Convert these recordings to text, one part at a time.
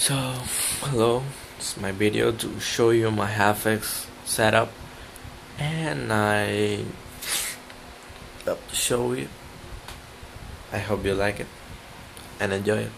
So, hello, it's my video to show you my HAF X setup and I love to show you. I hope you like it and enjoy it.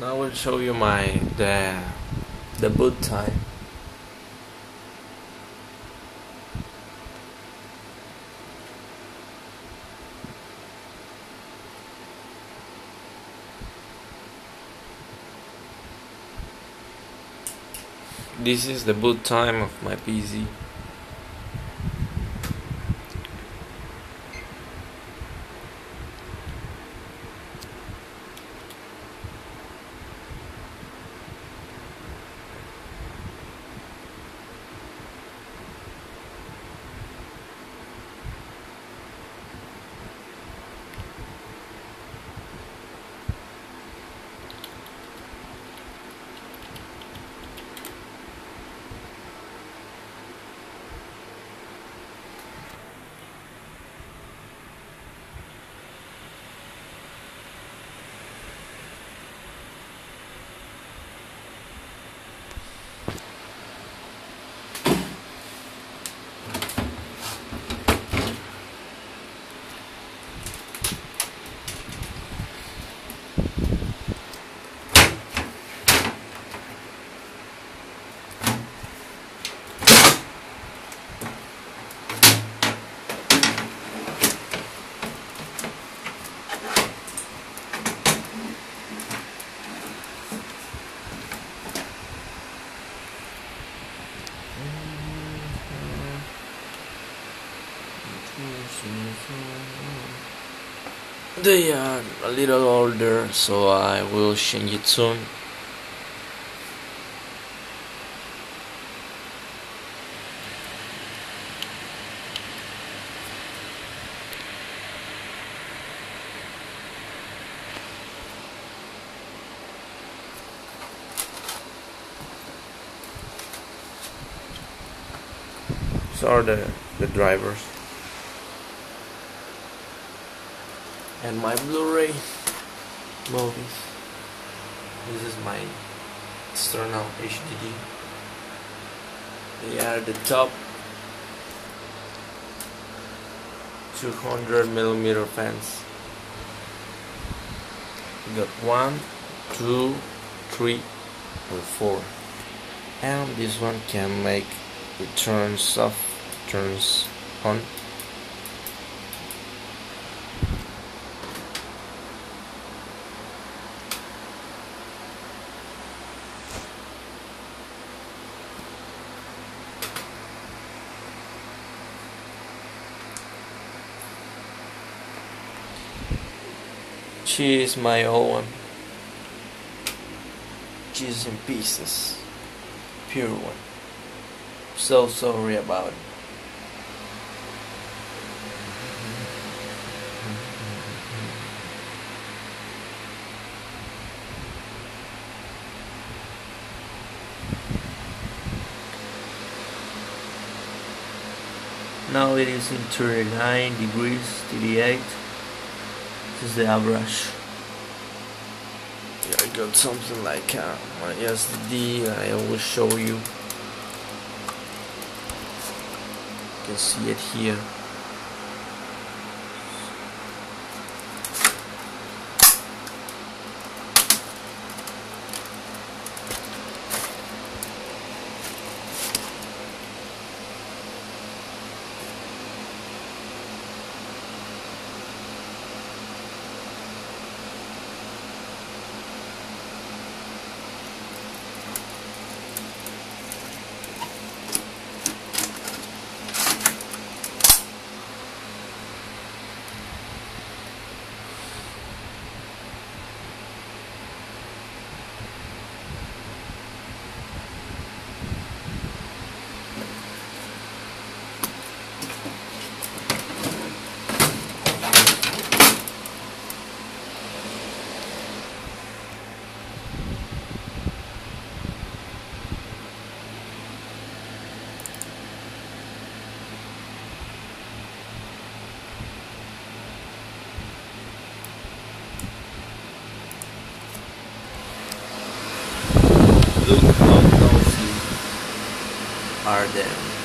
Now I will show you my the the boot time. This is the boot time of my PC. They are a little older, so I will change it soon. These are the, the drivers. And my Blu-ray movies. This is my external HDD. They are the top 200 millimeter fans. We got one, two, three, or four, and this one can make turns off, turns on She is my own. She's in pieces. Pure one. So sorry about it. Now it is in 39 degrees, 38. This is the average. I got something like uh, my SSD. I will show you. You can see it here. are them